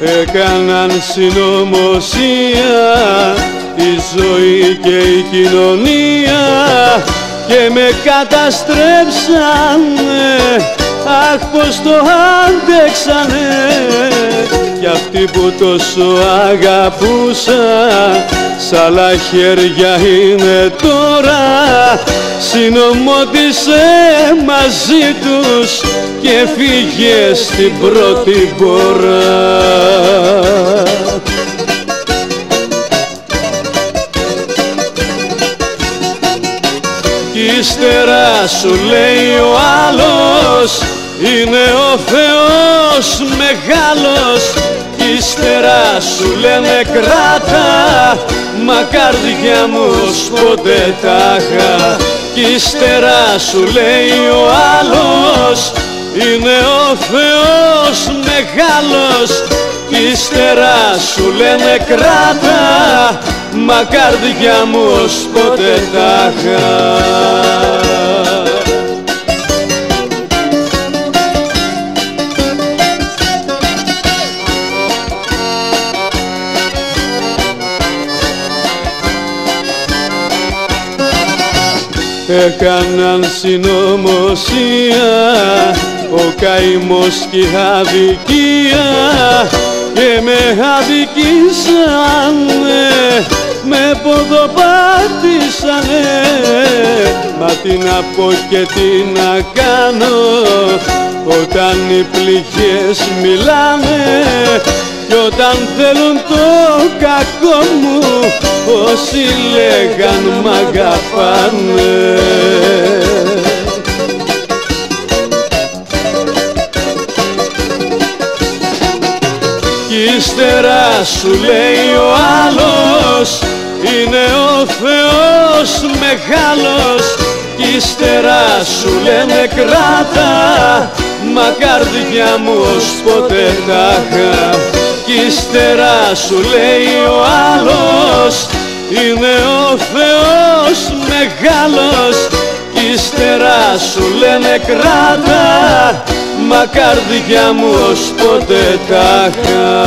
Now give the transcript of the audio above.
Έκαναν συνωμοσία η ζωή και η κοινωνία και με καταστρέψανε. Αχ πως το άντεξανε. Κι αυτοί που τόσο αγαπούσα σ' άλλα χέρια είναι τώρα συνομώτησε μαζί τους και φύγε στην πρώτη πορά Κι ύστερα σου λέει ο άλλος είναι ο Θεός μεγάλος κι ύστερα σου λένε κράτα μα καρδιά μου ποτέ τάχα κι ύστερα σου λέει ο άλλος είναι ο Θεός μεγάλος κι ύστερα σου λένε κράτα μα καρδιά μου ποτέ τάχα έκαναν συνωμοσία ο καημός και η αδικία. Και με αδικήσανε με ποδοπάτησανε. Μα τι να πω και τι να κάνω όταν οι πληγές μιλάνε. Κι όταν θέλουν το κακό μου όσοι λέγαν μ' αγαπάνε. Κι ύστερα σου λέει ο άλλος είναι ο Θεός μεγάλος κι ύστερα σου λένε κράτα μα καρδιά μου ως ποτέ τάχα κι ύστερα σου λέει ο άλλος είναι ο Θεός μεγάλος κι ύστερα σου λένε κράτα μα καρδιά μου ως ποτέ τάχα